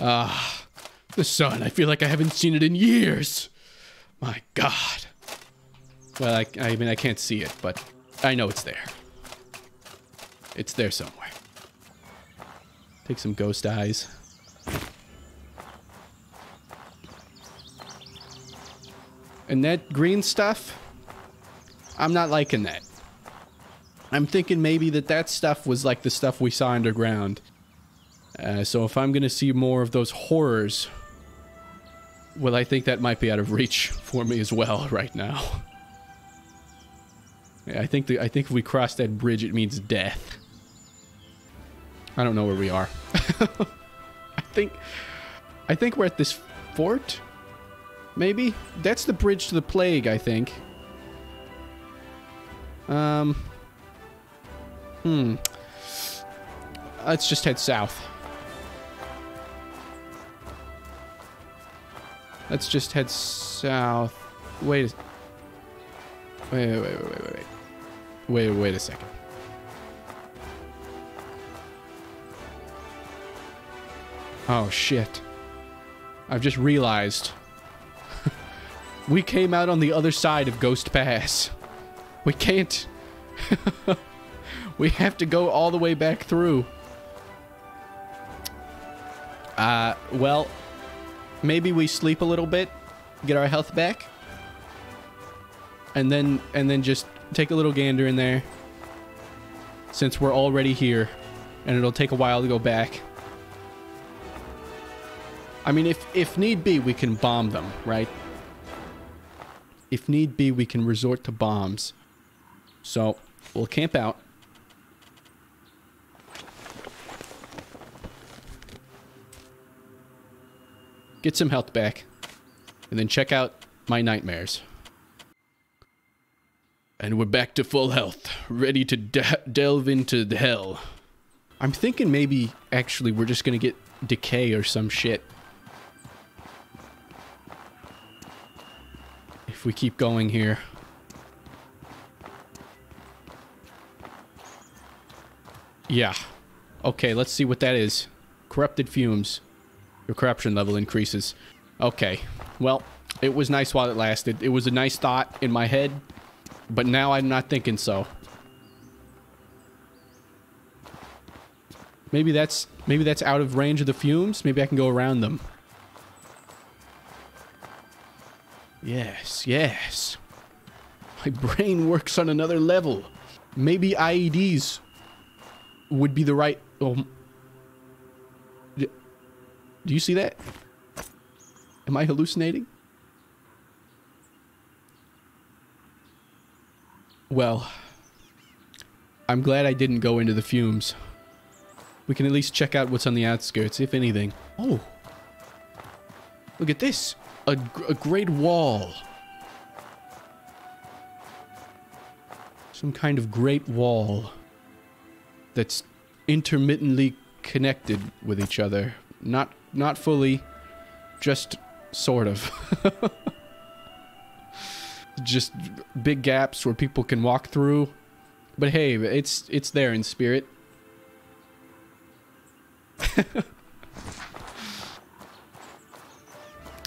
Ah, the sun. I feel like I haven't seen it in years. My God. Well, I, I mean, I can't see it, but I know it's there. It's there somewhere. Take some ghost eyes. And that green stuff, I'm not liking that. I'm thinking maybe that that stuff was like the stuff we saw underground. Uh, so if I'm going to see more of those horrors, well, I think that might be out of reach for me as well right now. Yeah, I think the, I think if we cross that bridge, it means death. I don't know where we are. I think I think we're at this fort. Maybe that's the bridge to the plague. I think. Um. Hmm. Let's just head south. Let's just head south. Wait. Wait, wait, wait, wait, wait, wait. Wait, wait a second. Oh, shit. I've just realized. we came out on the other side of Ghost Pass. We can't... we have to go all the way back through. Uh, well, maybe we sleep a little bit, get our health back, and then and then just take a little gander in there. Since we're already here, and it'll take a while to go back. I mean, if if need be, we can bomb them, right? If need be, we can resort to bombs. So we'll camp out. Get some health back, and then check out my nightmares. And we're back to full health, ready to de delve into the hell. I'm thinking maybe, actually, we're just gonna get decay or some shit. If we keep going here. Yeah. Okay, let's see what that is. Corrupted fumes. Your corruption level increases. Okay. Well, it was nice while it lasted. It was a nice thought in my head, but now I'm not thinking so. Maybe that's maybe that's out of range of the fumes. Maybe I can go around them. Yes, yes. My brain works on another level. Maybe IEDs would be the right... Oh, do you see that? Am I hallucinating? Well, I'm glad I didn't go into the fumes. We can at least check out what's on the outskirts, if anything. Oh, look at this. A, a great wall. Some kind of great wall that's intermittently connected with each other. Not not fully, just sort of. just big gaps where people can walk through. But hey, it's it's there in spirit.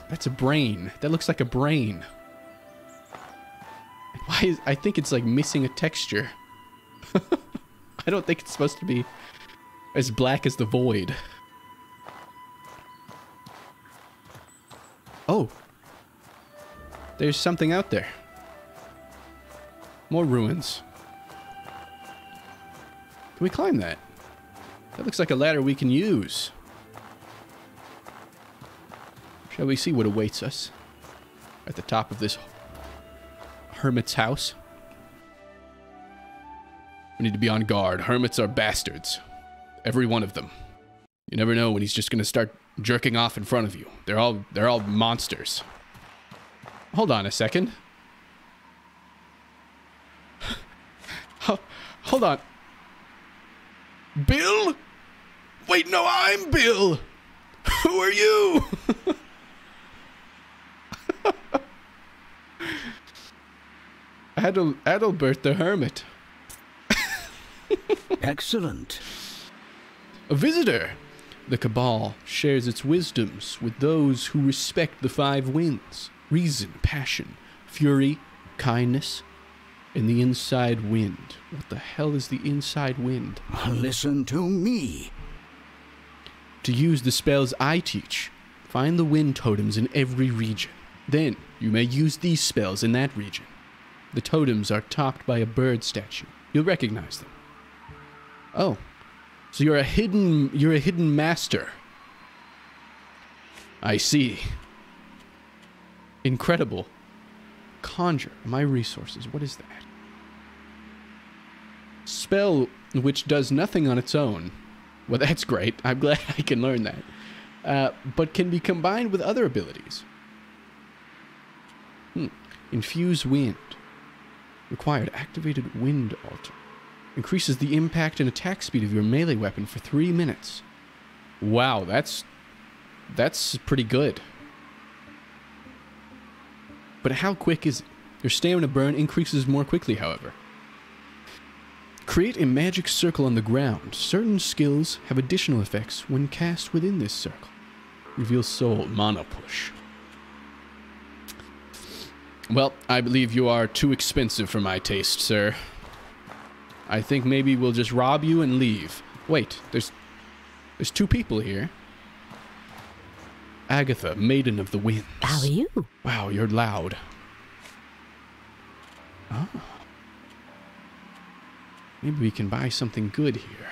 That's a brain. That looks like a brain. Why is I think it's like missing a texture. I don't think it's supposed to be as black as the void. Oh. There's something out there. More ruins. Can we climb that? That looks like a ladder we can use. Shall we see what awaits us at the top of this hermit's house? We need to be on guard. Hermits are bastards. Every one of them. You never know when he's just going to start jerking off in front of you. They're all they're all monsters. Hold on a second. Hold on. Bill? Wait, no, I'm Bill. Who are you? Adal Adalbert the Hermit. Excellent. A visitor. The Cabal shares its wisdoms with those who respect the five winds reason, passion, fury, kindness, and the inside wind. What the hell is the inside wind? Listen to me. To use the spells I teach, find the wind totems in every region. Then you may use these spells in that region. The totems are topped by a bird statue. You'll recognize them. Oh, so you're a hidden you're a hidden master. I see. Incredible. Conjure my resources. What is that? Spell which does nothing on its own. Well, that's great. I'm glad I can learn that. Uh, but can be combined with other abilities. Hmm. Infuse wind. Required activated wind altar. Increases the impact and attack speed of your melee weapon for three minutes. Wow, that's that's pretty good. But how quick is it? Your stamina burn increases more quickly, however. Create a magic circle on the ground. Certain skills have additional effects when cast within this circle. Reveal soul, mana push. Well, I believe you are too expensive for my taste, sir. I think maybe we'll just rob you and leave. Wait, there's there's two people here. Agatha, Maiden of the Winds. How are you? Wow, you're loud. Oh. Maybe we can buy something good here.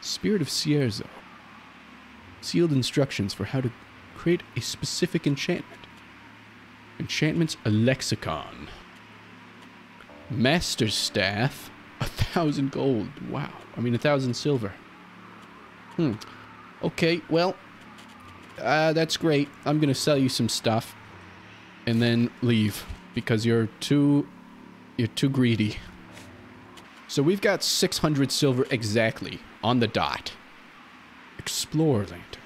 Spirit of Cierzo. Sealed instructions for how to create a specific enchantment. Enchantments a lexicon. Master Staff. A thousand gold. Wow. I mean, a thousand silver. Hmm. Okay, well, uh, that's great. I'm gonna sell you some stuff, and then leave because you're too, you're too greedy. So we've got 600 silver exactly on the dot. Explore lantern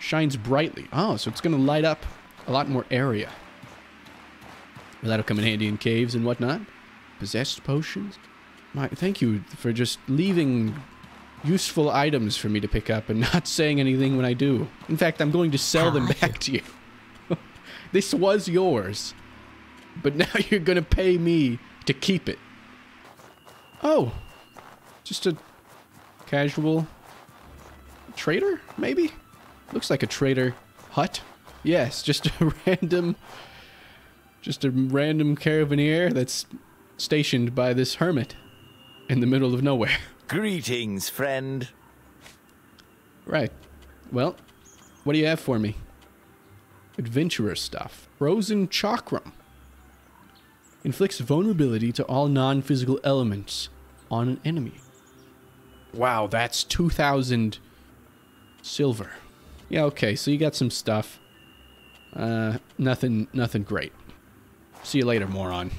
shines brightly. Oh, so it's gonna light up a lot more area. That'll come in handy in caves and whatnot. Possessed potions. My, thank you for just leaving useful items for me to pick up and not saying anything when I do. In fact, I'm going to sell them back to you. this was yours. But now you're going to pay me to keep it. Oh. Just a casual trader, maybe? Looks like a trader hut. Yes, just a random just a random caravaneer that's stationed by this hermit in the middle of nowhere. Greetings, friend. Right. Well, what do you have for me? Adventurer stuff. Frozen Chakram. Inflicts vulnerability to all non-physical elements on an enemy. Wow, that's 2,000 silver. Yeah, okay, so you got some stuff. Uh, nothing, nothing great. See you later, moron.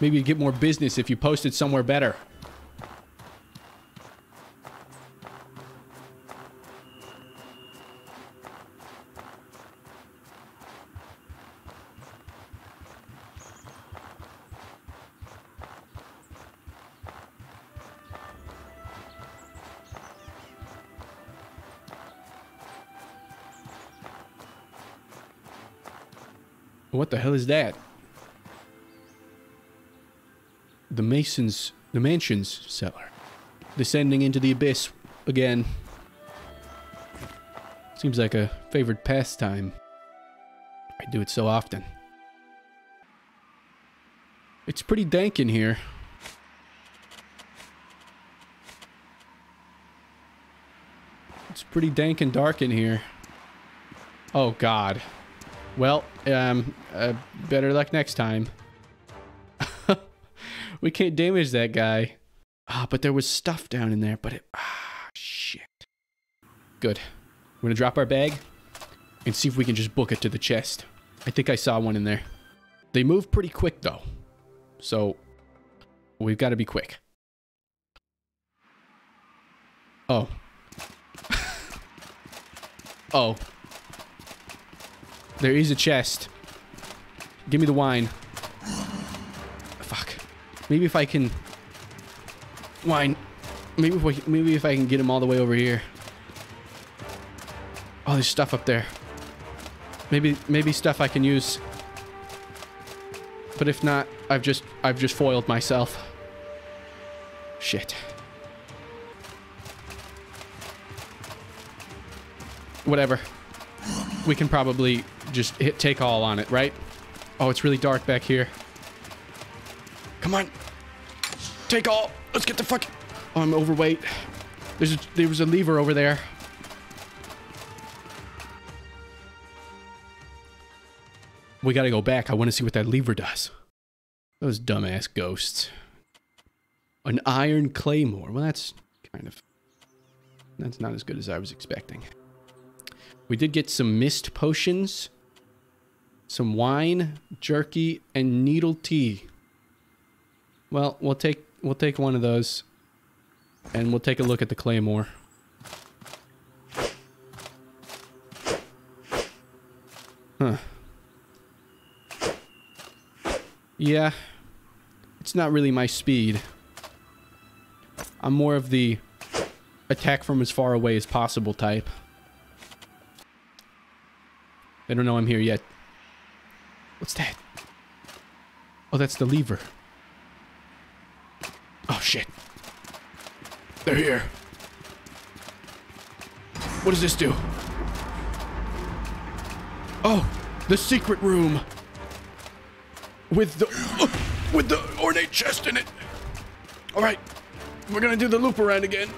Maybe you'd get more business if you posted somewhere better. What the hell is that? Mason's, the mansion's cellar. Descending into the abyss again. Seems like a favorite pastime. I do it so often. It's pretty dank in here. It's pretty dank and dark in here. Oh, God. Well, um, uh, better luck next time. We can't damage that guy. Ah, but there was stuff down in there, but it... Ah, shit. Good. We're gonna drop our bag and see if we can just book it to the chest. I think I saw one in there. They move pretty quick, though. So, we've got to be quick. Oh. oh. There is a chest. Give me the wine. Maybe if I can... Wine. Maybe if, we, maybe if I can get him all the way over here. Oh, there's stuff up there. Maybe maybe stuff I can use. But if not, I've just I've just foiled myself. Shit. Whatever. We can probably just hit take all on it, right? Oh, it's really dark back here. Come on. Take all. Let's get the fuck. Oh, I'm overweight. There's a, there was a lever over there. We gotta go back. I want to see what that lever does. Those dumbass ghosts. An iron claymore. Well, that's kind of... That's not as good as I was expecting. We did get some mist potions. Some wine, jerky, and needle tea. Well, we'll take we'll take one of those. And we'll take a look at the claymore. Huh. Yeah. It's not really my speed. I'm more of the attack from as far away as possible type. They don't know I'm here yet. What's that? Oh, that's the lever. Oh, shit. They're here. What does this do? Oh, the secret room. With the... with the ornate chest in it. All right. We're gonna do the loop around again.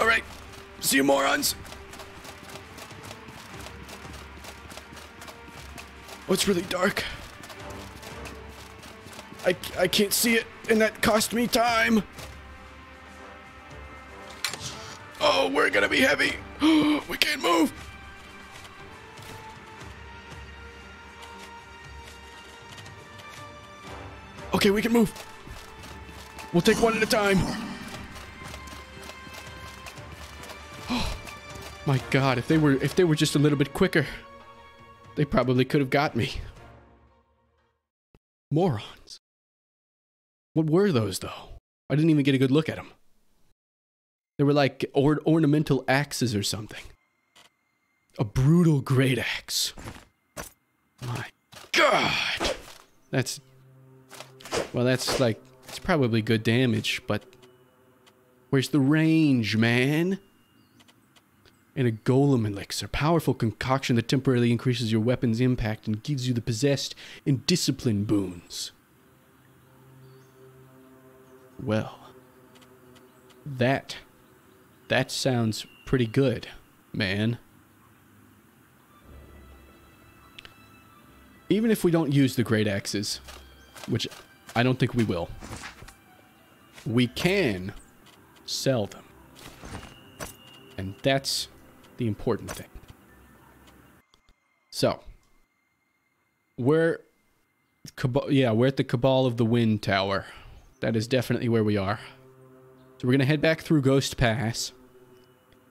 All right. See you, morons. Oh, it's really dark. I, I can't see it, and that cost me time. Oh, we're gonna be heavy. we can't move. Okay, we can move. We'll take one at a time. Oh, my god, if they were if they were just a little bit quicker, they probably could have got me. Morons. What were those though? I didn't even get a good look at them. They were like or ornamental axes or something. A brutal great axe. My god. That's well, that's like, it's probably good damage, but where's the range, man? And a golem elixir, powerful concoction that temporarily increases your weapon's impact and gives you the possessed and discipline boons. Well, that, that sounds pretty good, man. Even if we don't use the great axes, which I don't think we will. We can sell them. And that's the important thing. So, we're, yeah, we're at the Cabal of the Wind Tower. That is definitely where we are. So we're going to head back through Ghost Pass.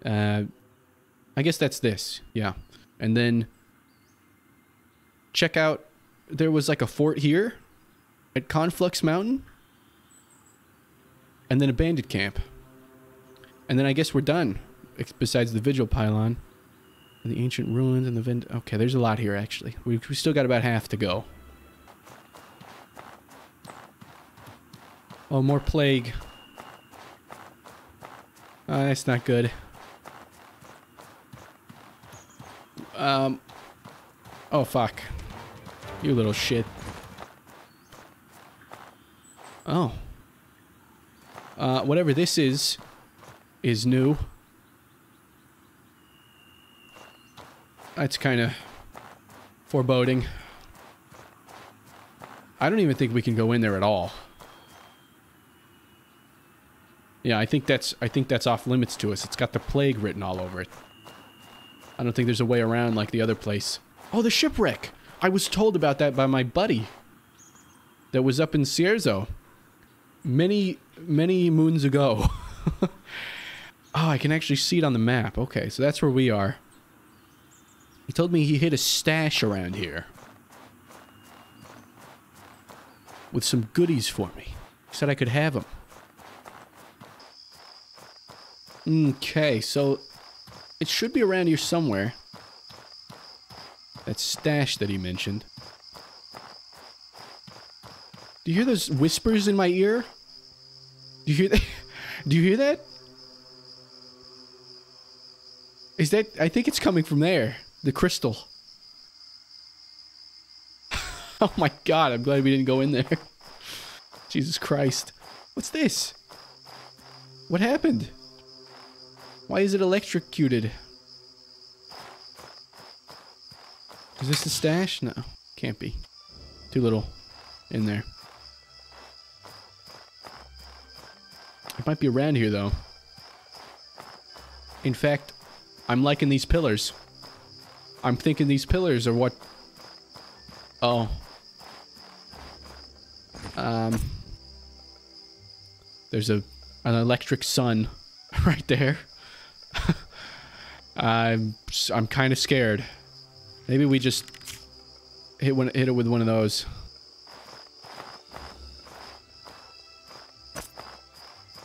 Uh, I guess that's this, yeah. And then check out, there was like a fort here at Conflux Mountain, and then a bandit camp. And then I guess we're done, besides the Vigil Pylon. And the ancient ruins and the Vend... Okay, there's a lot here, actually. We, we still got about half to go. Oh, more plague. Oh, that's not good. Um... Oh, fuck. You little shit. Oh. Uh, whatever this is, is new. That's kind of foreboding. I don't even think we can go in there at all. Yeah, I think that's I think that's off limits to us. It's got the plague written all over it. I don't think there's a way around like the other place. Oh, the shipwreck! I was told about that by my buddy. That was up in Cierzo many, many moons ago. oh, I can actually see it on the map. Okay, so that's where we are. He told me he hid a stash around here. With some goodies for me. He said I could have them. Okay, so it should be around here somewhere. That stash that he mentioned. Do you hear those whispers in my ear? Do you hear that? Do you hear that? Is that I think it's coming from there. The crystal. oh my god, I'm glad we didn't go in there. Jesus Christ. What's this? What happened? Why is it electrocuted? Is this the stash? No, can't be. Too little in there. It might be around here, though. In fact, I'm liking these pillars. I'm thinking these pillars are what... Oh. Um... There's a an electric sun right there. I'm I'm kind of scared. Maybe we just hit one hit it with one of those.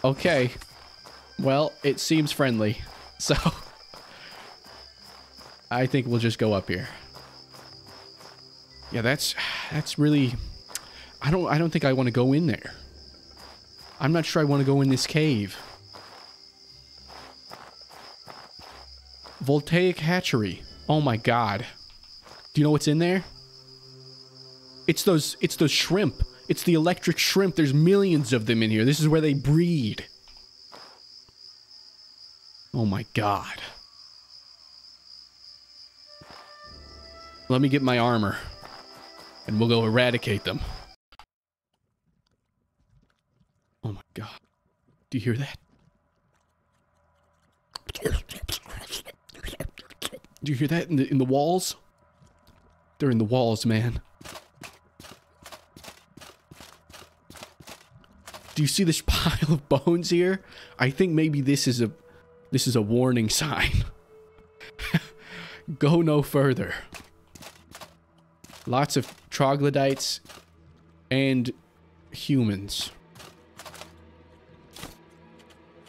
Okay. Well, it seems friendly. So I think we'll just go up here. Yeah, that's that's really I don't I don't think I want to go in there. I'm not sure I want to go in this cave. Voltaic hatchery. Oh my god. Do you know what's in there? It's those it's those shrimp. It's the electric shrimp. There's millions of them in here. This is where they breed. Oh my god. Let me get my armor. And we'll go eradicate them. Oh my god. Do you hear that? Do you hear that in the in the walls? They're in the walls, man. Do you see this pile of bones here? I think maybe this is a this is a warning sign. Go no further. Lots of troglodytes and humans.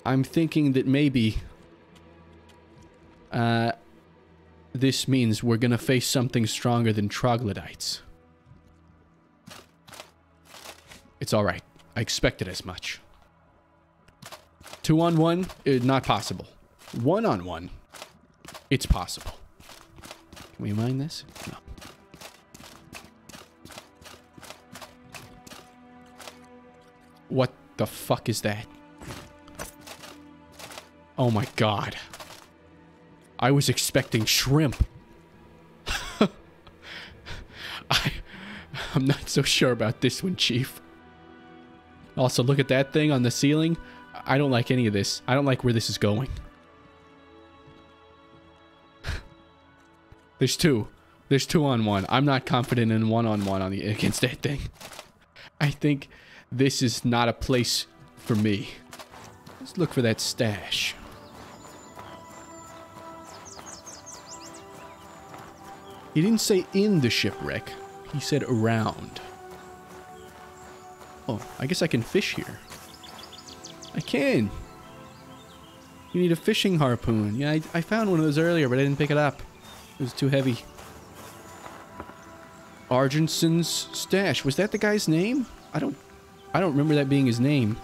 I'm thinking that maybe uh, this means we're gonna face something stronger than troglodytes. It's alright. I expected as much. Two on one, uh, not possible. One on one, it's possible. Can we mine this? No. What the fuck is that? Oh my god. I was expecting shrimp. I, I'm not so sure about this one, Chief. Also, look at that thing on the ceiling. I don't like any of this. I don't like where this is going. There's two. There's two on one. I'm not confident in one on one on the against that thing. I think this is not a place for me. Let's look for that stash. He didn't say in the shipwreck. He said around. Oh, I guess I can fish here. I can. You need a fishing harpoon. Yeah, I, I found one of those earlier, but I didn't pick it up. It was too heavy. Argenson's stash. Was that the guy's name? I don't I don't remember that being his name.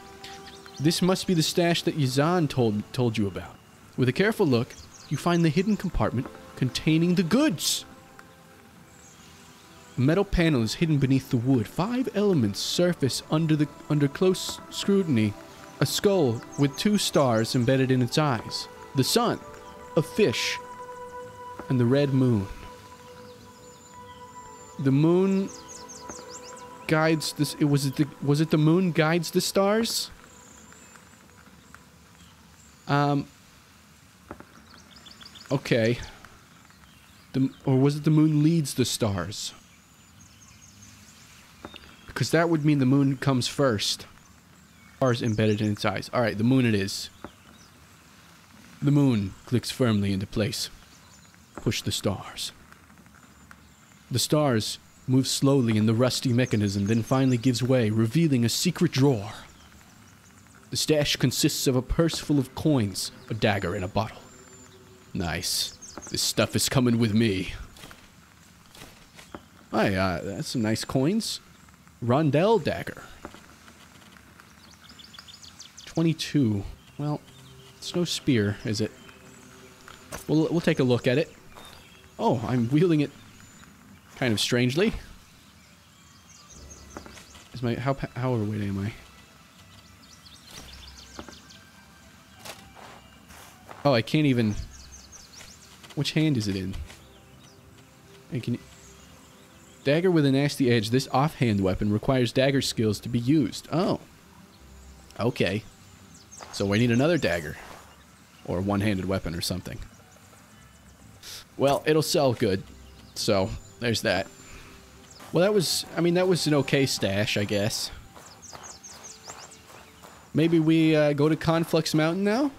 This must be the stash that Yazan told told you about. With a careful look, you find the hidden compartment containing the goods. Metal panel is hidden beneath the wood. Five elements surface under the under close scrutiny. A skull with two stars embedded in its eyes. The sun, a fish, and the red moon. The moon guides this it was it the was it the moon guides the stars? Um Okay. The, or was it the moon leads the stars? Because that would mean the moon comes first. Stars embedded in its eyes. Alright, the moon it is. The moon clicks firmly into place. Push the stars. The stars move slowly in the rusty mechanism, then finally gives way, revealing a secret drawer. The stash consists of a purse full of coins, a dagger, and a bottle. Nice. This stuff is coming with me. Hi, uh, that's some nice coins. Rondel dagger. 22. Well, it's no spear, is it? We'll, we'll take a look at it. Oh, I'm wielding it kind of strangely. Is my how how overweight am I? Oh, I can't even. Which hand is it in? Can you... Dagger with a nasty edge. This offhand weapon requires dagger skills to be used. Oh. Okay. So we need another dagger. Or one-handed weapon or something. Well, it'll sell good. So, there's that. Well, that was... I mean, that was an okay stash, I guess. Maybe we uh, go to Conflux Mountain now?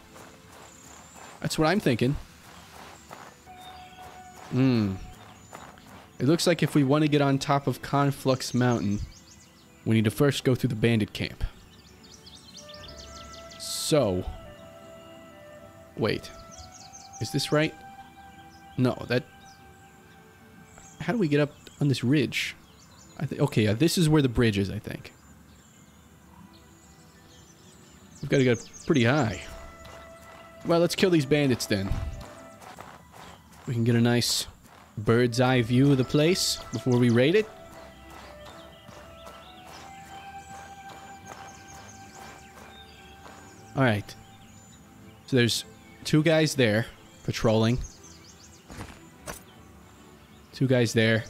That's what I'm thinking. Hmm. It looks like if we want to get on top of Conflux Mountain, we need to first go through the bandit camp. So... Wait. Is this right? No, that... How do we get up on this ridge? I think okay, yeah, this is where the bridge is, I think. We've got to get pretty high. Well, let's kill these bandits then. We can get a nice bird's eye view of the place before we raid it. Alright. So there's two guys there patrolling. Two guys there.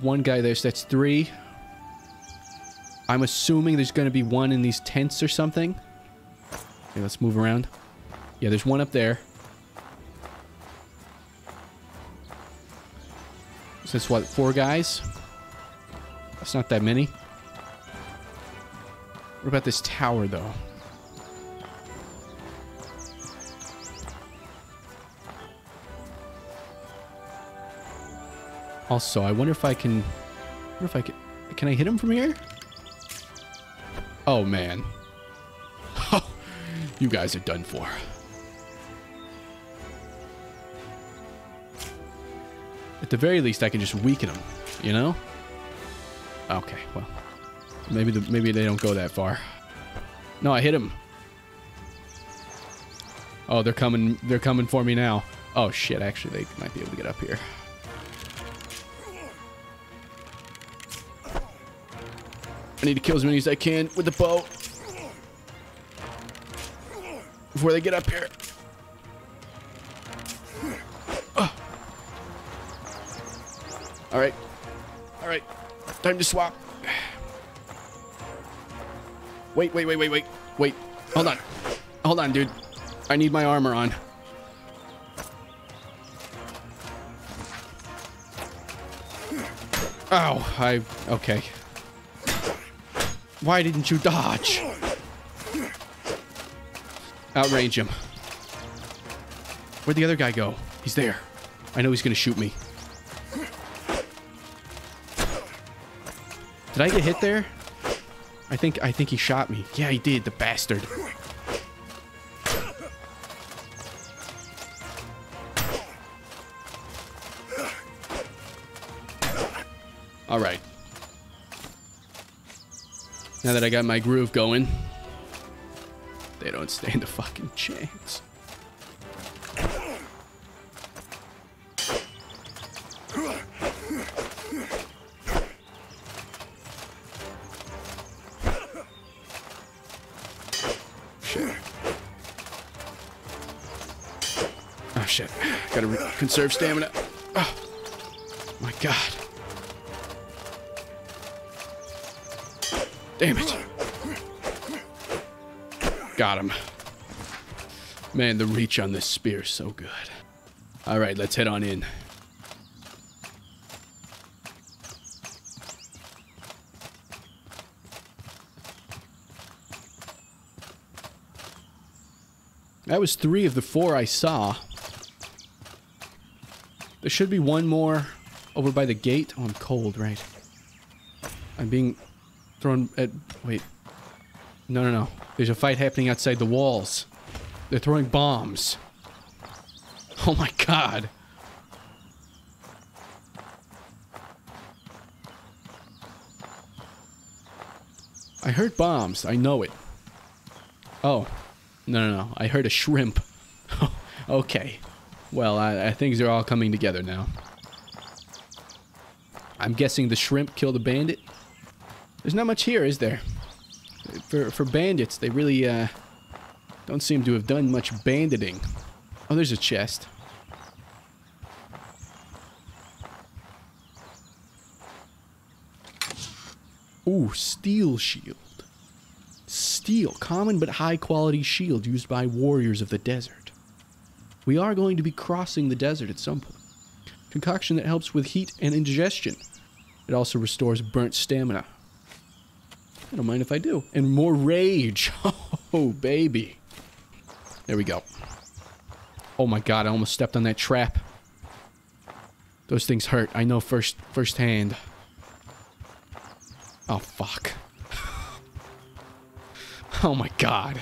One guy there, so that's three. I'm assuming there's going to be one in these tents or something. Okay, let's move around. Yeah, there's one up there. That's what, four guys? That's not that many. What about this tower, though? Also, I wonder if I can... Wonder if I can... Can I hit him from here? Oh, man. You guys are done for. At the very least, I can just weaken them, you know? Okay, well. Maybe the, maybe they don't go that far. No, I hit him. Oh, they're coming they're coming for me now. Oh shit, actually they might be able to get up here. I need to kill as many as I can with the bow. Before they get up here. Alright. Alright. Time to swap. Wait, wait, wait, wait, wait. Wait. Hold on. Hold on, dude. I need my armor on. Oh, I... Okay. Why didn't you dodge? Outrange him. Where'd the other guy go? He's there. I know he's gonna shoot me. Did I get hit there? I think I think he shot me. Yeah, he did, the bastard. All right. Now that I got my groove going, they don't stand a fucking chance. Conserve stamina. Oh my god. Damn it. Got him. Man, the reach on this spear is so good. All right, let's head on in. That was three of the four I saw. There should be one more over by the gate. Oh, I'm cold, right? I'm being thrown at... Wait. No, no, no. There's a fight happening outside the walls. They're throwing bombs. Oh my god. I heard bombs. I know it. Oh. No, no, no. I heard a shrimp. okay. Well, I, I, things are all coming together now. I'm guessing the shrimp killed a bandit. There's not much here, is there? For, for bandits, they really uh, don't seem to have done much banditing. Oh, there's a chest. Ooh, steel shield. Steel, common but high quality shield used by warriors of the desert. We are going to be crossing the desert at some point. Concoction that helps with heat and indigestion. It also restores burnt stamina. I don't mind if I do. And more rage. Oh, baby. There we go. Oh my god, I almost stepped on that trap. Those things hurt. I know first firsthand. Oh, fuck. oh my god.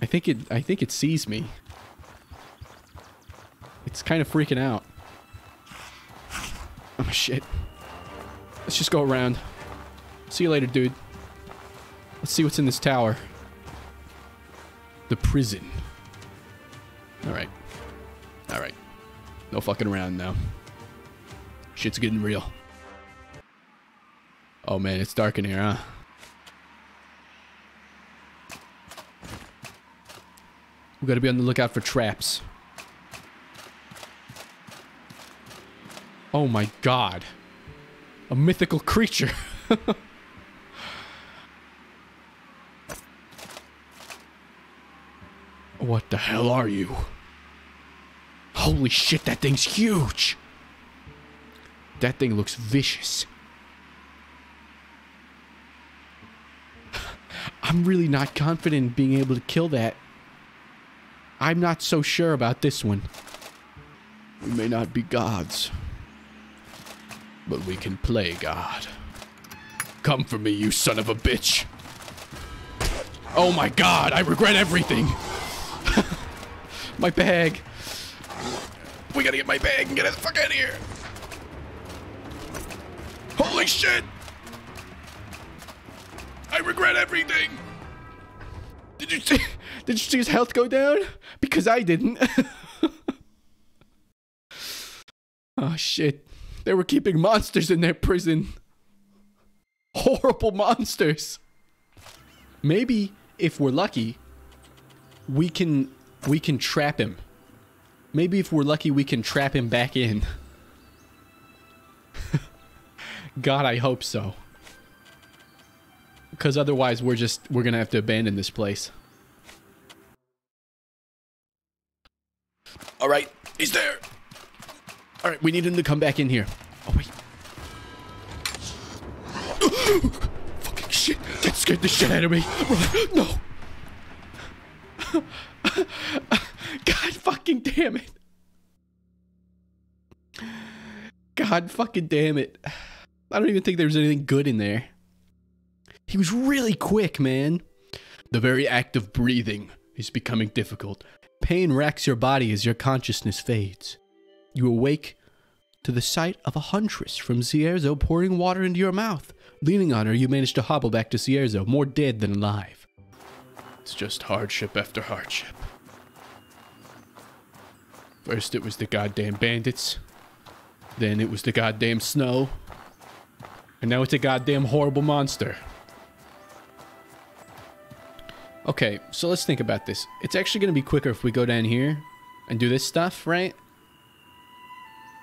I think it I think it sees me. It's kind of freaking out. Oh shit. Let's just go around. See you later, dude. Let's see what's in this tower. The prison. Alright. Alright. No fucking around now. Shit's getting real. Oh man, it's dark in here, huh? We gotta be on the lookout for traps. Oh my god. A mythical creature. what the hell are you? Holy shit, that thing's huge. That thing looks vicious. I'm really not confident in being able to kill that. I'm not so sure about this one. We may not be gods, but we can play God. Come for me, you son of a bitch. Oh my god, I regret everything. my bag. We gotta get my bag and get the fuck out of here. Holy shit! I regret everything. Did you see? Did you see his health go down? Because I didn't. oh shit! They were keeping monsters in their prison. Horrible monsters. Maybe if we're lucky, we can we can trap him. Maybe if we're lucky, we can trap him back in. God, I hope so. Because otherwise we're just, we're going to have to abandon this place. All right, he's there. All right, we need him to come back in here. Oh, wait. Fucking shit. That scared the shit out of me. Run. No. God fucking damn it. God fucking damn it. I don't even think there's anything good in there. He was really quick, man. The very act of breathing is becoming difficult. Pain racks your body as your consciousness fades. You awake to the sight of a huntress from Cierzo pouring water into your mouth. Leaning on her, you manage to hobble back to Cierzo, more dead than alive. It's just hardship after hardship. First it was the goddamn bandits. Then it was the goddamn snow. And now it's a goddamn horrible monster. Okay, so let's think about this. It's actually going to be quicker if we go down here and do this stuff, right?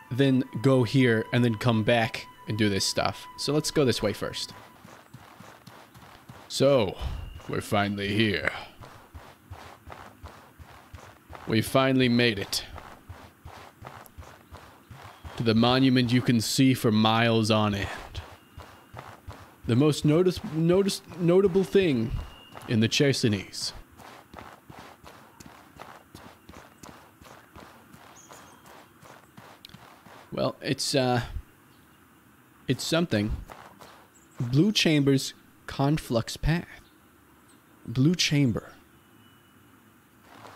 Then go here and then come back and do this stuff. So let's go this way first. So, we're finally here. We finally made it. To the monument you can see for miles on end. The most notice, notice, notable thing in the Chersonese. Well, it's, uh, it's something. Blue chambers Conflux Path. Blue Chamber.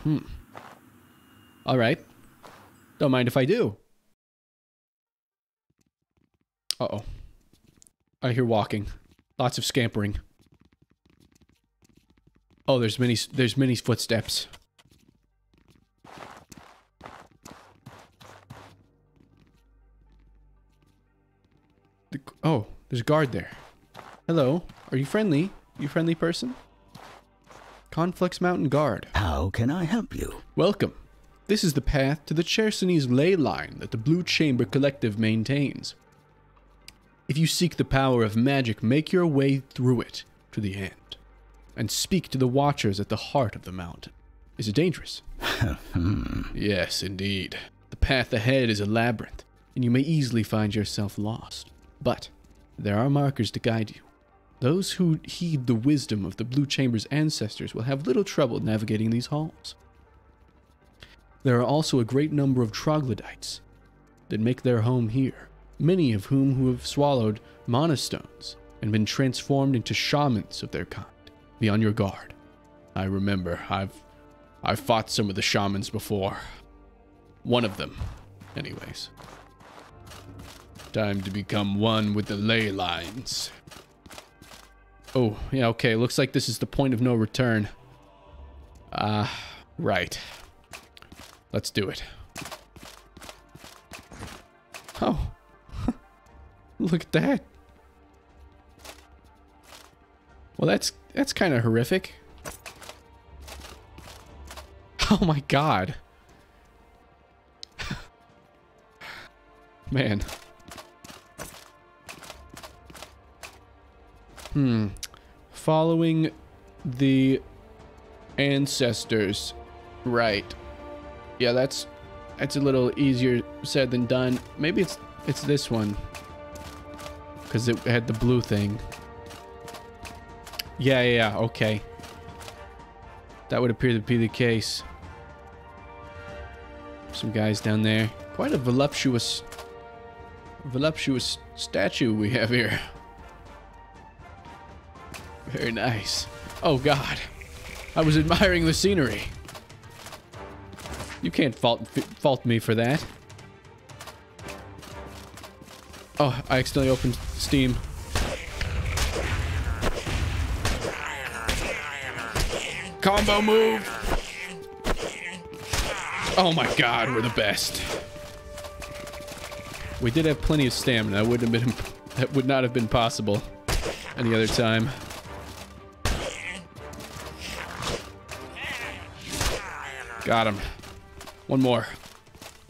Hmm. Alright. Don't mind if I do. Uh-oh. I hear walking. Lots of scampering. Oh, there's many there's many footsteps. The, oh, there's a guard there. Hello. Are you friendly? You friendly person? Conflux Mountain Guard. How can I help you? Welcome. This is the path to the Chersonese ley line that the Blue Chamber Collective maintains. If you seek the power of magic, make your way through it to the end and speak to the watchers at the heart of the mountain. Is it dangerous? Hmm. yes, indeed. The path ahead is a labyrinth, and you may easily find yourself lost. But there are markers to guide you. Those who heed the wisdom of the Blue Chamber's ancestors will have little trouble navigating these halls. There are also a great number of troglodytes that make their home here, many of whom who have swallowed mana stones and been transformed into shamans of their kind. Be on your guard. I remember I've I've fought some of the shamans before. One of them, anyways. Time to become one with the ley lines. Oh, yeah, okay. Looks like this is the point of no return. Ah, uh, right. Let's do it. Oh. Look at that. Well, that's that's kind of horrific. Oh my god. Man. Hmm. Following the ancestors. Right. Yeah, that's that's a little easier said than done. Maybe it's it's this one. Cuz it had the blue thing. Yeah, yeah, yeah, okay. That would appear to be the case. Some guys down there. Quite a voluptuous voluptuous statue we have here. Very nice. Oh god. I was admiring the scenery. You can't fault fault me for that. Oh, I accidentally opened Steam. Combo move. Oh my god, we're the best. We did have plenty of stamina. That wouldn't have been that would not have been possible any other time. Got him. One more.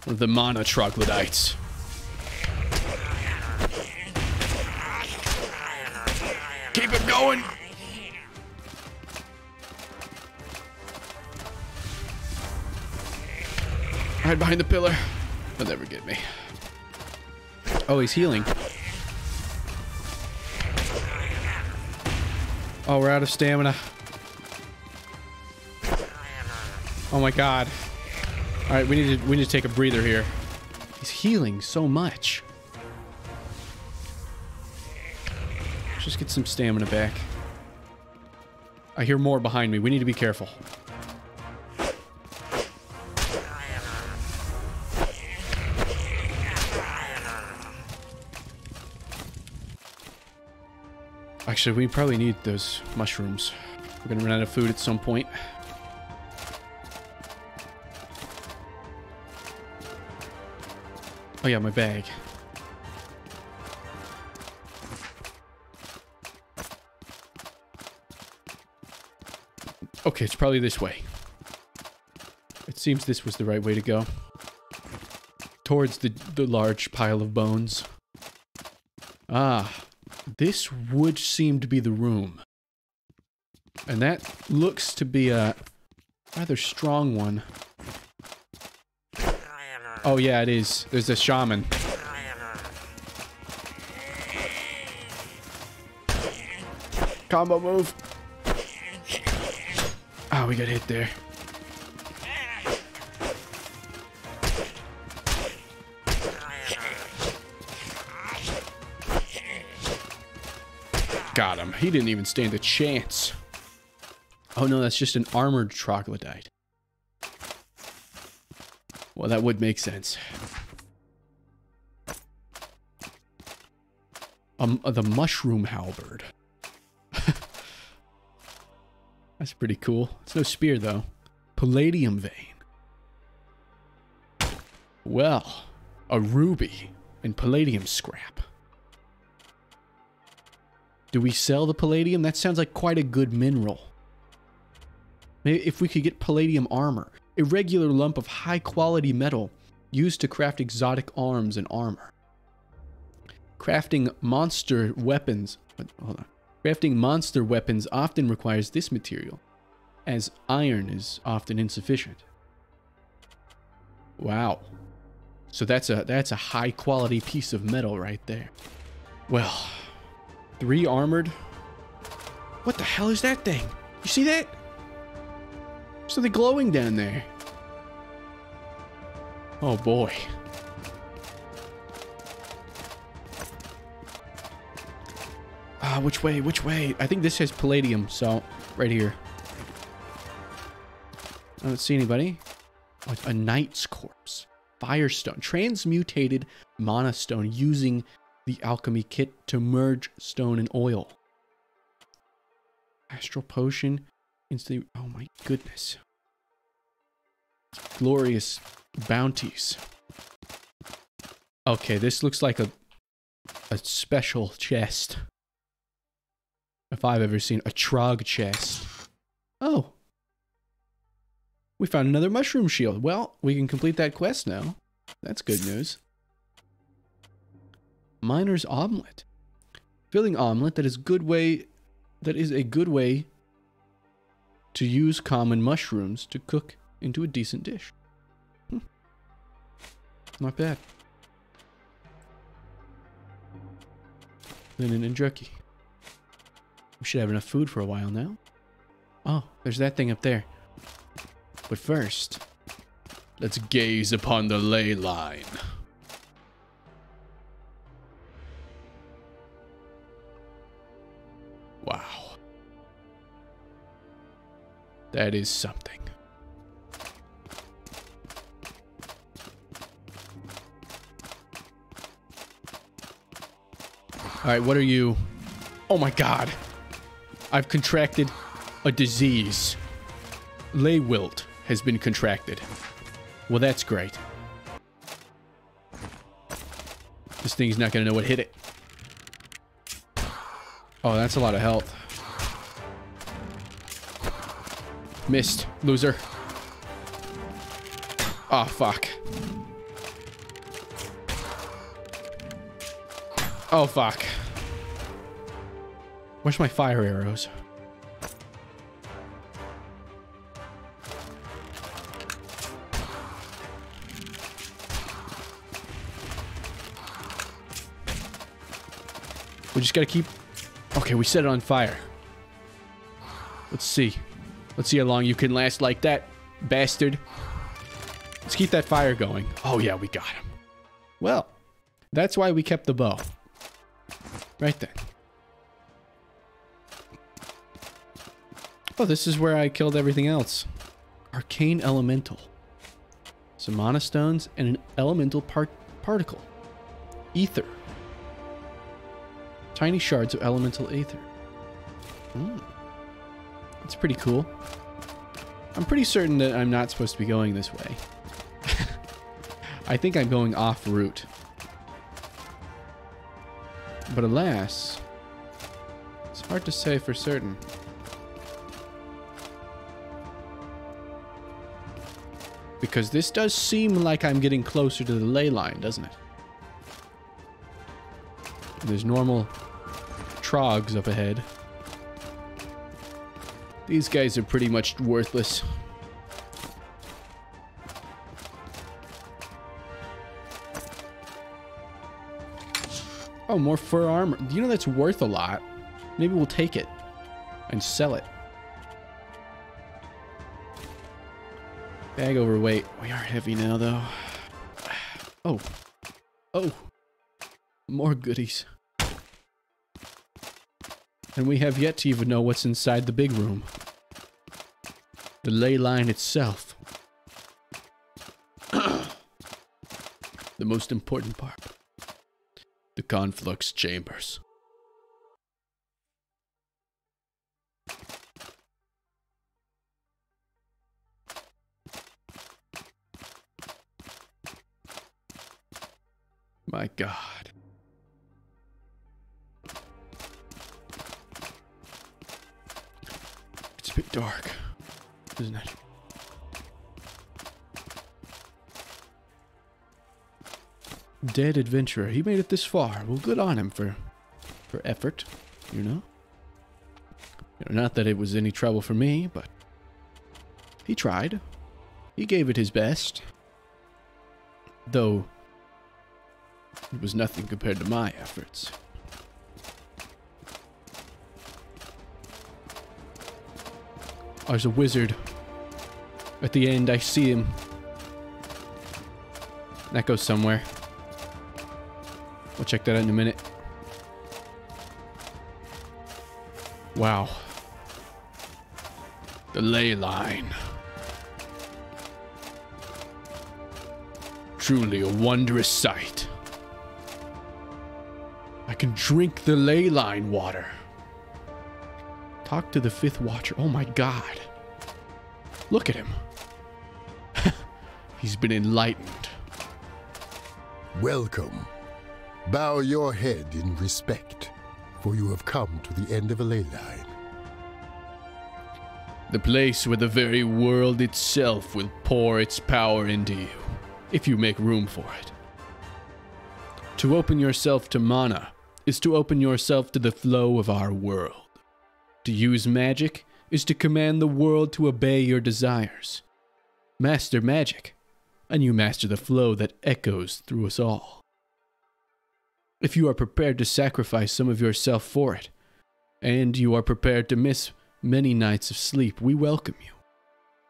One of the mana troglodytes. Hide behind the pillar. They'll never get me. Oh, he's healing. Oh, we're out of stamina. Oh my god. All right, we need to we need to take a breather here. He's healing so much. Just get some stamina back. I hear more behind me. We need to be careful. Actually, we probably need those mushrooms. We're gonna run out of food at some point. Oh yeah, my bag. Okay, it's probably this way. It seems this was the right way to go. Towards the, the large pile of bones. Ah, this would seem to be the room. And that looks to be a rather strong one. Oh yeah, it is. There's a shaman. Combo move. Oh, we got hit there. Got him. He didn't even stand a chance. Oh no, that's just an armored troglodyte. Well, that would make sense. Um, uh, the mushroom halberd. That's pretty cool. It's no spear, though. Palladium vein. Well, a ruby and palladium scrap. Do we sell the palladium? That sounds like quite a good mineral. Maybe if we could get palladium armor, a regular lump of high quality metal used to craft exotic arms and armor. Crafting monster weapons. Hold on. Crafting monster weapons often requires this material, as iron is often insufficient. Wow. So that's a that's a high quality piece of metal right there. Well, three armored. What the hell is that thing? You see that? Something glowing down there. Oh boy. Ah, which way? Which way? I think this has palladium, so right here. I don't see anybody. Oh, a knight's corpse. Firestone. Transmutated mana stone using the alchemy kit to merge stone and oil. Astral potion. Instantly. Oh my goodness. Glorious bounties. Okay, this looks like a a special chest. If I've ever seen a trog chest. Oh. We found another mushroom shield. Well, we can complete that quest now. That's good news. Miner's omelet. Filling omelet that is good way that is a good way to use common mushrooms to cook into a decent dish. Hmm. Not bad. Linen and jerky. We should have enough food for a while now. Oh, there's that thing up there. But first, let's gaze upon the ley line. That is something. All right, what are you? Oh my god. I've contracted a disease. Leywilt has been contracted. Well, that's great. This thing's not going to know what hit it. Oh, that's a lot of health. Missed. Loser. Oh, fuck. Oh, fuck. Where's my fire arrows? We just gotta keep... Okay, we set it on fire. Let's see. Let's see how long you can last like that, bastard. Let's keep that fire going. Oh yeah, we got him. Well, that's why we kept the bow. Right then. Oh, this is where I killed everything else. Arcane Elemental. Some mana stones and an elemental part particle. Ether. Tiny shards of elemental ether. Mm. That's pretty cool. I'm pretty certain that I'm not supposed to be going this way. I think I'm going off route. But alas, it's hard to say for certain. Because this does seem like I'm getting closer to the ley line, doesn't it? There's normal trogs up ahead. These guys are pretty much worthless. Oh, more fur armor. You know that's worth a lot. Maybe we'll take it and sell it. Bag overweight. We are heavy now, though. Oh. Oh. More goodies. And we have yet to even know what's inside the big room. The ley line itself. the most important part. The conflux chambers. My god. Bit dark, isn't it? Dead adventurer. He made it this far. Well, good on him for, for effort, you know? You know, not that it was any trouble for me, but he tried. He gave it his best. Though it was nothing compared to my efforts. There's a wizard. At the end, I see him. That goes somewhere. We'll check that out in a minute. Wow. The ley line. Truly a wondrous sight. I can drink the ley line water. Talk to the fifth watcher. Oh my god. Look at him. He's been enlightened. Welcome. Bow your head in respect, for you have come to the end of a ley line. The place where the very world itself will pour its power into you, if you make room for it. To open yourself to mana is to open yourself to the flow of our world. To use magic is to command the world to obey your desires. Master magic, and you master the flow that echoes through us all. If you are prepared to sacrifice some of yourself for it, and you are prepared to miss many nights of sleep, we welcome you.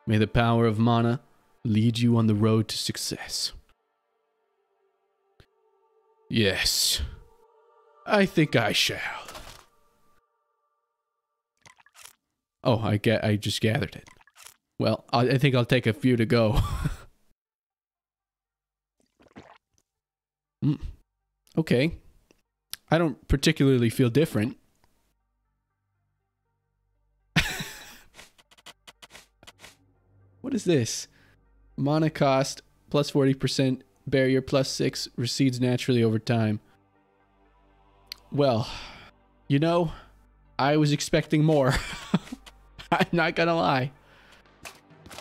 May the power of mana lead you on the road to success. Yes, I think I shall. Oh, I get. I just gathered it. Well, I, I think I'll take a few to go. mm. Okay. I don't particularly feel different. what is this? Mana cost plus 40%, barrier plus 6, recedes naturally over time. Well, you know, I was expecting more. I'm not gonna lie.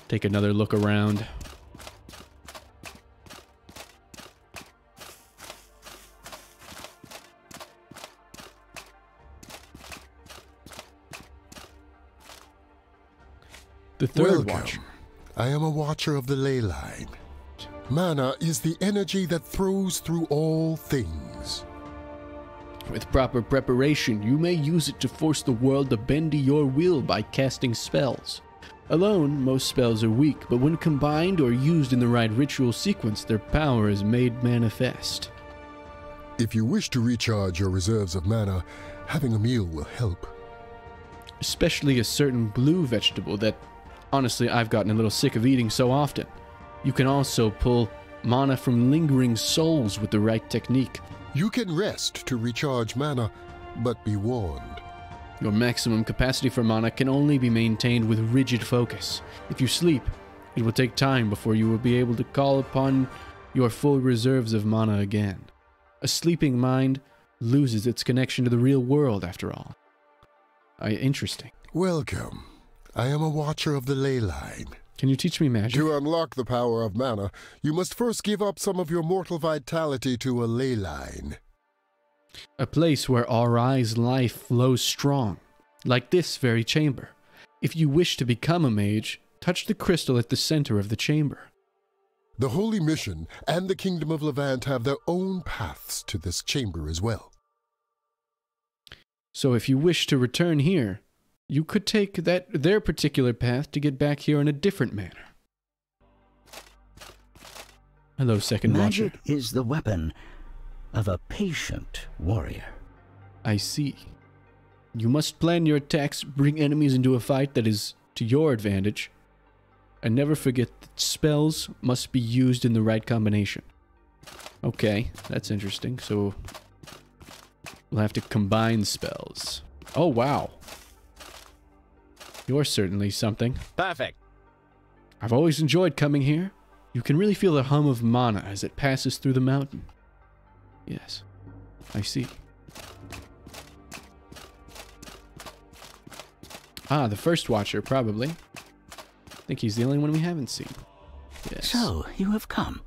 Take another look around. The third Welcome. watch. I am a watcher of the ley line. Mana is the energy that throws through all things. With proper preparation, you may use it to force the world to bend to your will by casting spells. Alone, most spells are weak, but when combined or used in the right ritual sequence, their power is made manifest. If you wish to recharge your reserves of mana, having a meal will help. Especially a certain blue vegetable that, honestly, I've gotten a little sick of eating so often. You can also pull mana from lingering souls with the right technique. You can rest to recharge mana, but be warned. Your maximum capacity for mana can only be maintained with rigid focus. If you sleep, it will take time before you will be able to call upon your full reserves of mana again. A sleeping mind loses its connection to the real world, after all. I, interesting. Welcome. I am a watcher of the ley line. Can you teach me magic? To unlock the power of mana, you must first give up some of your mortal vitality to a ley line. A place where Aurai's life flows strong, like this very chamber. If you wish to become a mage, touch the crystal at the center of the chamber. The Holy Mission and the Kingdom of Levant have their own paths to this chamber as well. So if you wish to return here, you could take that their particular path to get back here in a different manner. Hello, second Magic watcher. is the weapon of a patient warrior. I see. You must plan your attacks, bring enemies into a fight that is to your advantage, and never forget that spells must be used in the right combination. Okay, that's interesting. So we'll have to combine spells. Oh, wow. You're certainly something. Perfect. I've always enjoyed coming here. You can really feel the hum of mana as it passes through the mountain. Yes, I see. Ah, the first watcher, probably. I think he's the only one we haven't seen. Yes. So, you have come.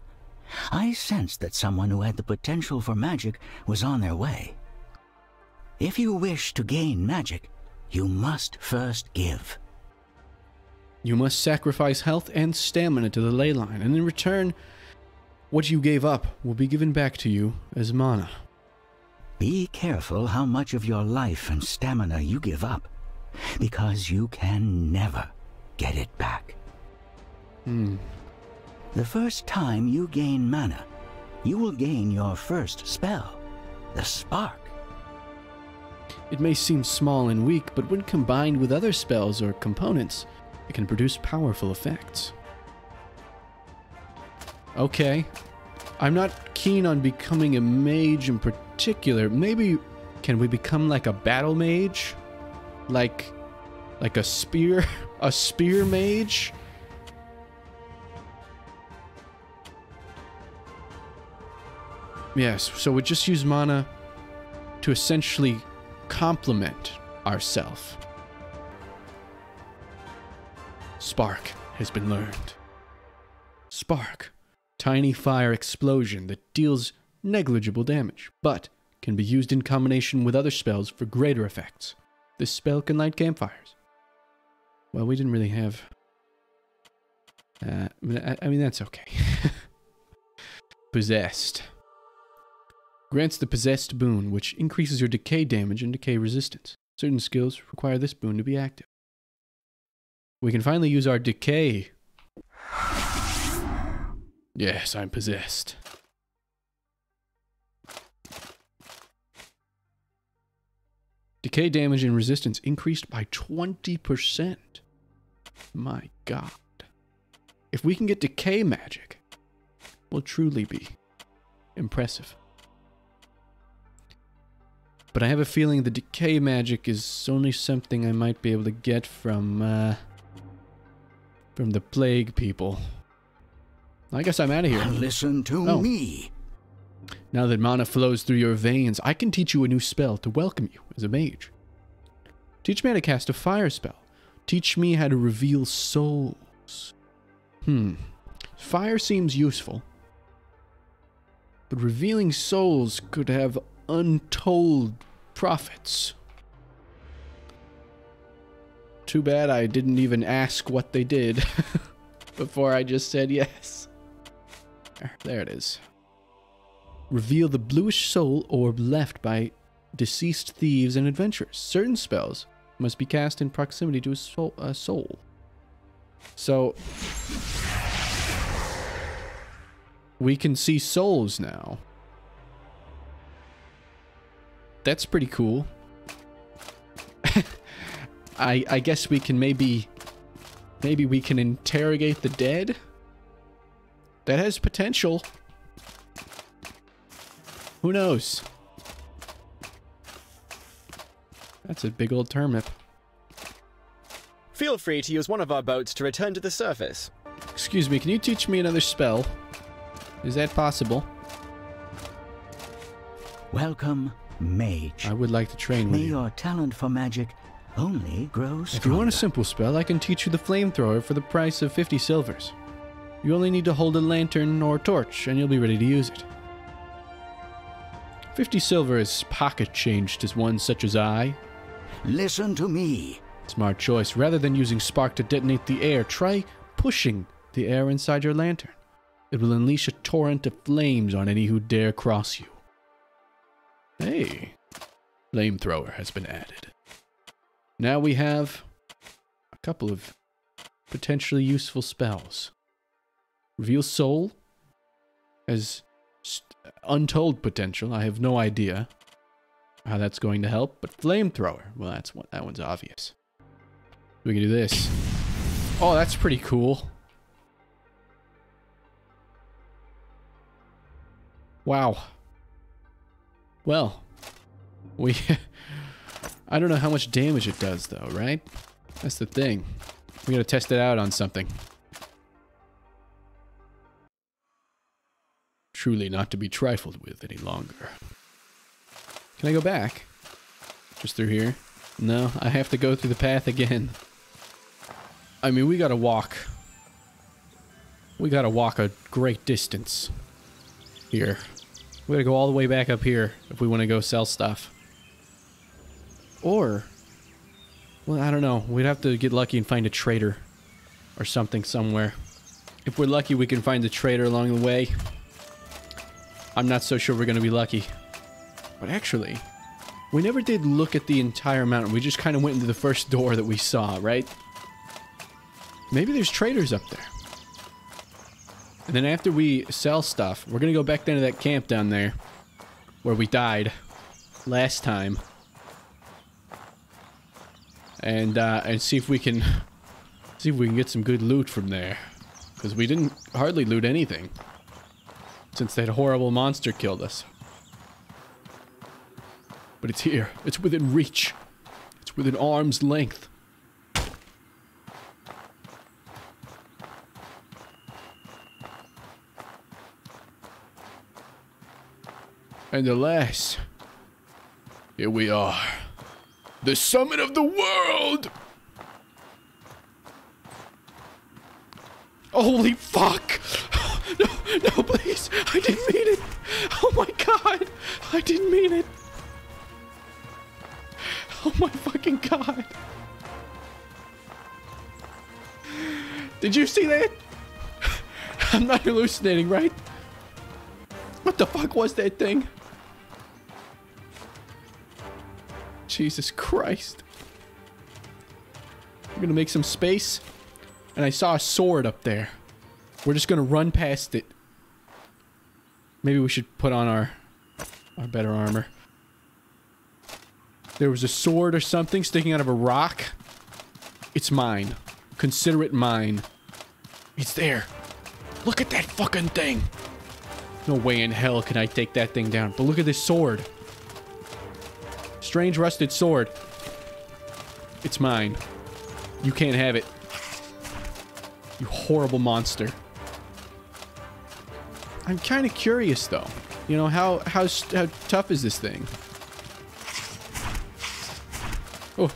I sensed that someone who had the potential for magic was on their way. If you wish to gain magic, you must first give. You must sacrifice health and stamina to the ley line, and in return, what you gave up will be given back to you as mana. Be careful how much of your life and stamina you give up, because you can never get it back. Hmm. The first time you gain mana, you will gain your first spell, the spark. It may seem small and weak, but when combined with other spells or components, it can produce powerful effects. Okay. I'm not keen on becoming a mage in particular. Maybe can we become like a battle mage? Like like a spear a spear mage? Yes, so we just use mana to essentially complement ourself. Spark has been learned. Spark. Tiny fire explosion that deals negligible damage, but can be used in combination with other spells for greater effects. This spell can light campfires. Well, we didn't really have. Uh, I mean, I- I mean, that's okay. possessed. Grants the possessed boon, which increases your decay damage and decay resistance. Certain skills require this boon to be active. We can finally use our decay. Yes, I'm possessed. Decay damage and resistance increased by 20%. My god. If we can get decay magic, will truly be impressive. But I have a feeling the decay magic is only something I might be able to get from, uh, from the plague people. I guess I'm out of here. Listen to Oh. me. Now that mana flows through your veins, I can teach you a new spell to welcome you as a mage. Teach me how to cast a fire spell. Teach me how to reveal souls. Hmm. Fire seems useful. But revealing souls could have untold profits. Too bad I didn't even ask what they did before I just said yes. There it is reveal the bluish soul orb left by deceased thieves and adventurers. Certain spells must be cast in proximity to a soul. A soul. So we can see souls now. That's pretty cool. I I guess we can maybe maybe we can interrogate the dead. That has potential. Who knows? That's a big old turnip. Feel free to use one of our boats to return to the surface. Excuse me, can you teach me another spell? Is that possible? Welcome, mage. I would like to train with May you. your talent for magic only grow stronger. If you want a simple spell, I can teach you the flamethrower for the price of 50 silvers. You only need to hold a lantern or torch, and you'll be ready to use it. 50 silver is pocket change to one such as I. Listen to me. Smart choice. Rather than using spark to detonate the air, try pushing the air inside your lantern. It will unleash a torrent of flames on any who dare cross you. Hey, flamethrower has been added. Now we have a couple of potentially useful spells. Reveal Soul has uh, untold potential. I have no idea. how that's going to help, but flamethrower. Well, that's what that one's obvious. We can do this. Oh, that's pretty cool. Wow. Well, we... I don't know how much damage it does, though, right? That's the thing. We gotta test it out on something. Truly not to be trifled with any longer. Can I go back? Just through here? No, I have to go through the path again. I mean, we gotta walk. We gotta walk a great distance. Here. We gotta go all the way back up here if we want to go sell stuff. Or, well, I don't know. We'd have to get lucky and find a trader or something somewhere. If we're lucky, we can find a trader along the way. I'm not so sure we're to be lucky. But actually, we never did look at the entire mountain. We just kind of went into the first door that we saw, right? Maybe there's traders up there. And then after we sell stuff, we're going to go back down to that camp down there where we died last time. And uh, and see if we can see if we can get some good loot from there. Because we didn't hardly loot anything since that horrible monster killed us. But it's here. It's within reach. It's within arm's length. And alas, here we are. The summit of the world! Holy fuck! No, no, please! I didn't mean it! Oh my god! I didn't mean it! Oh my fucking god! Did you see that? I'm not hallucinating, right? What the fuck was that thing? Jesus Christ. I'm gonna make some space. And I saw a sword up there. We're just gonna run past it. Maybe we should put on our our better armor. There was a sword or something sticking out of a rock. It's mine. Consider it mine. It's there. Look at that fucking thing. No way in hell can I take that thing down. But look at this sword. Strange rusted sword. It's mine. You can't have it. You horrible monster. I'm kind of curious though. You know, how, how, how tough is this thing? Oh.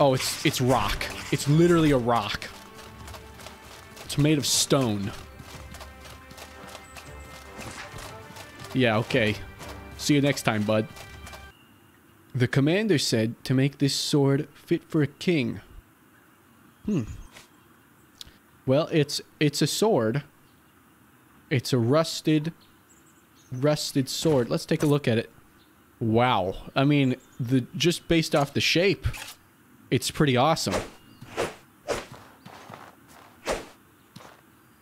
Oh, it's, it's rock. It's literally a rock. It's made of stone. Yeah, okay. See you next time, bud. The commander said to make this sword fit for a king. Hmm. Well, it's it's a sword. It's a rusted rusted sword. Let's take a look at it. Wow. I mean, the just based off the shape, it's pretty awesome.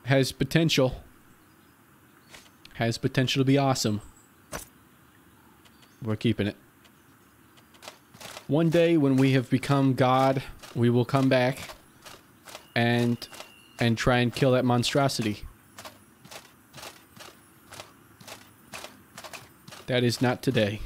Has potential. Has potential to be awesome. We're keeping it. One day when we have become God, we will come back and and try and kill that monstrosity. That is not today.